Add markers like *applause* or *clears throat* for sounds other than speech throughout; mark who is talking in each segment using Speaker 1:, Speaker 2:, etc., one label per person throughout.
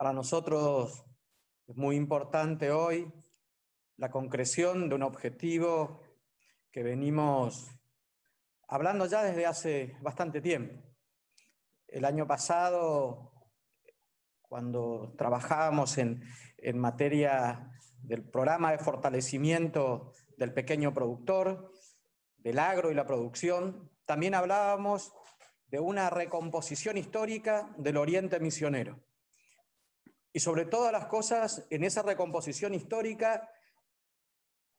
Speaker 1: Para nosotros es muy importante hoy la concreción de un objetivo que venimos hablando ya desde hace bastante tiempo. El año pasado, cuando trabajábamos en, materia del programa de fortalecimiento del pequeño productor, del agro y la producción, también hablábamos de una recomposición histórica del Oriente misionero. Y sobre todas las cosas, en esa recomposición histórica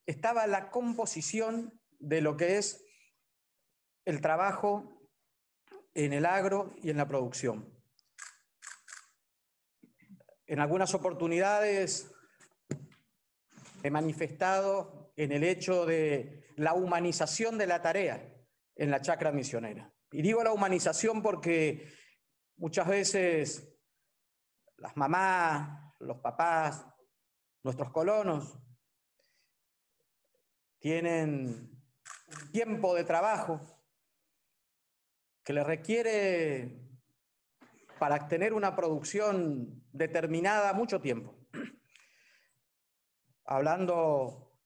Speaker 1: estaba la composición de lo que es el trabajo en el agro y en la producción. En algunas oportunidades he manifestado en el hecho de la humanización de la tarea en la chacra misionera. Y digo la humanización porque muchas veces las mamás, los papás, nuestros colonos, tienen tiempo de trabajo que le requiere para tener una producción determinada mucho tiempo. Hablando,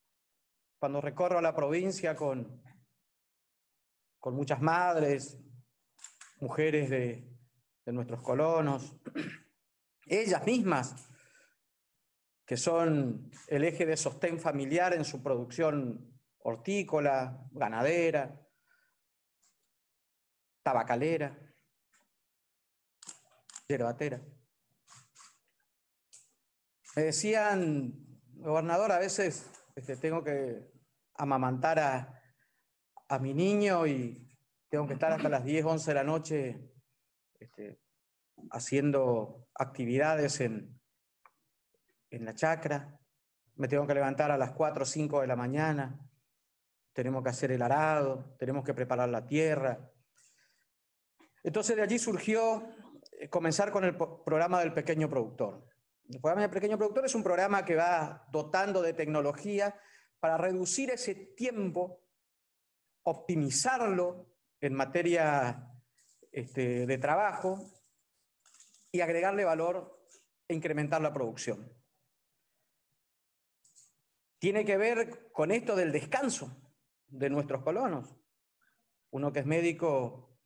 Speaker 1: cuando recorro la provincia con, con muchas madres, mujeres de, de nuestros colonos, ellas mismas, que son el eje de sostén familiar en su producción hortícola, ganadera, tabacalera, yerbatera. Me decían, gobernador, a veces este, tengo que amamantar a, a, mi niño y tengo que estar hasta las 10, 11 de la noche este, haciendo actividades en, en la chacra, me tengo que levantar a las 4 o 5 de la mañana, tenemos que hacer el arado, tenemos que preparar la tierra. Entonces de allí surgió eh, comenzar con el programa del pequeño productor. El programa del pequeño productor es un programa que va dotando de tecnología para reducir ese tiempo, optimizarlo en materia este, de trabajo y agregarle valor e incrementar la producción. Tiene que ver con esto del descanso de nuestros colonos. Uno que es médico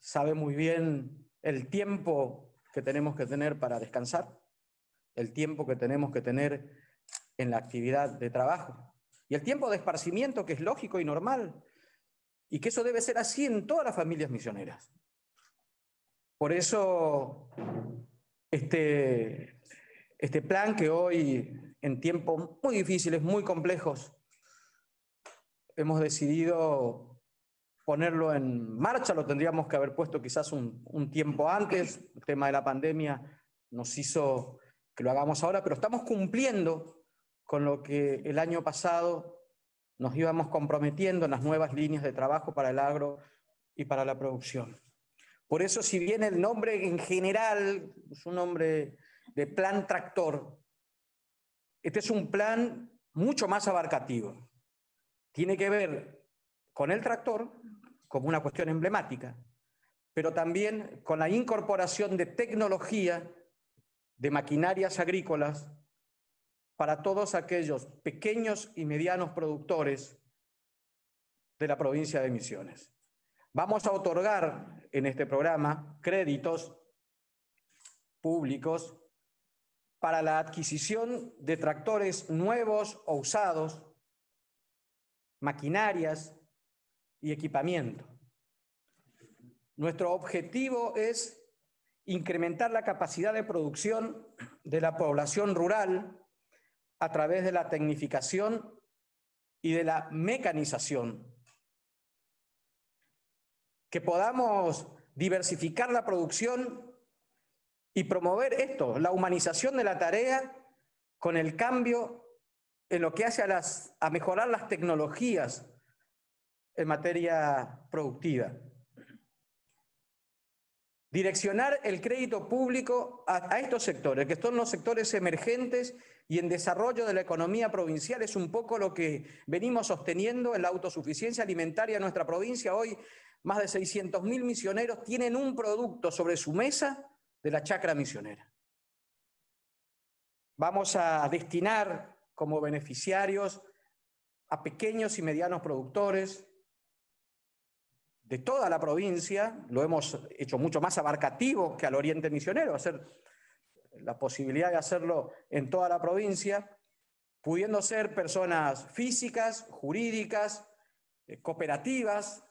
Speaker 1: sabe muy bien el tiempo que tenemos que tener para descansar, el tiempo que tenemos que tener en la actividad de trabajo y el tiempo de esparcimiento que es lógico y normal y que eso debe ser así en todas las familias misioneras. Por eso, este, este plan que hoy, en tiempos muy difíciles, muy complejos, hemos decidido ponerlo en marcha, lo tendríamos que haber puesto quizás un, un, tiempo antes, el tema de la pandemia nos hizo que lo hagamos ahora, pero estamos cumpliendo con lo que el año pasado nos íbamos comprometiendo en las nuevas líneas de trabajo para el agro y para la producción. Por eso, si bien el nombre en general es un nombre de plan tractor, este es un plan mucho más abarcativo. Tiene que ver con el tractor como una cuestión emblemática, pero también con la incorporación de tecnología, de maquinarias agrícolas, para todos aquellos pequeños y medianos productores de la provincia de Misiones. Vamos a otorgar en este programa créditos públicos para la adquisición de tractores nuevos o usados, maquinarias y equipamiento. Nuestro objetivo es incrementar la capacidad de producción de la población rural a través de la tecnificación y de la mecanización que podamos diversificar la producción y promover esto, la humanización de la tarea con el cambio en lo que hace a, las, a mejorar las tecnologías en materia productiva. Direccionar el crédito público a, a, estos sectores, que son los sectores emergentes y en desarrollo de la economía provincial, es un poco lo que venimos sosteniendo en la autosuficiencia alimentaria de nuestra provincia. Hoy más de 600.000 misioneros tienen un producto sobre su mesa de la chacra misionera. Vamos a destinar como beneficiarios a pequeños y medianos productores de toda la provincia, lo hemos hecho mucho más abarcativo que al Oriente Misionero, hacer la posibilidad de hacerlo en toda la provincia, pudiendo ser personas físicas, jurídicas, eh, cooperativas.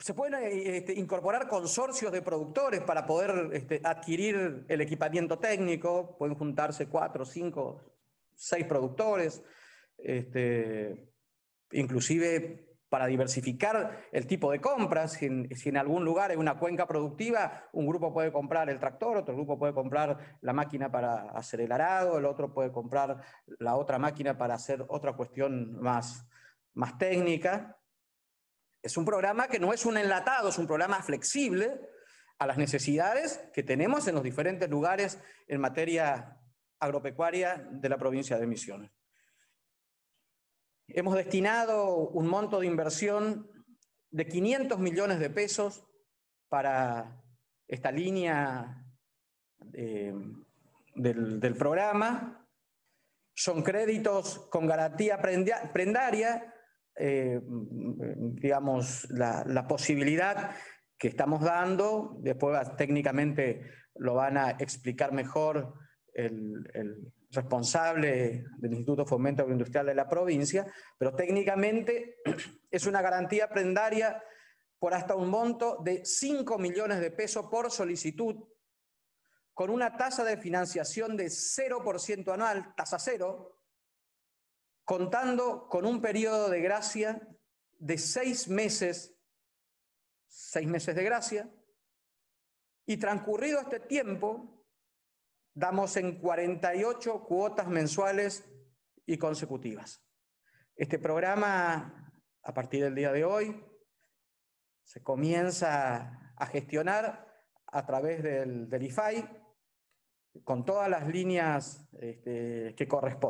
Speaker 1: Se pueden eh, este, incorporar consorcios de productores para poder este, adquirir el equipamiento técnico, pueden juntarse cuatro, cinco, seis productores, este, inclusive para diversificar el tipo de compras. Si en, algún lugar hay una cuenca productiva, un grupo puede comprar el tractor, otro grupo puede comprar la máquina para hacer el arado, el otro puede comprar la otra máquina para hacer otra cuestión más, más técnica. Es un programa que no es un enlatado, es un programa flexible a las necesidades que tenemos en los diferentes lugares en materia agropecuaria de la provincia de Misiones. Hemos destinado un monto de inversión de 500 millones de pesos para esta línea eh, del, programa. Son créditos con garantía prendaria, eh, digamos, la, posibilidad que estamos dando, después técnicamente lo van a explicar mejor el responsable del Instituto Fomento Agroindustrial de la provincia, pero técnicamente *clears throat* es una garantía prendaria por hasta un monto de 5 millones de pesos por solicitud, con una tasa de financiación de 0% anual, tasa cero, contando con un periodo de gracia de seis meses, seis meses de gracia, y transcurrido este tiempo, damos en 48 cuotas mensuales y consecutivas. Este programa, a partir del día de hoy, se comienza a gestionar a través del, IFAI con todas las líneas este, que corresponden.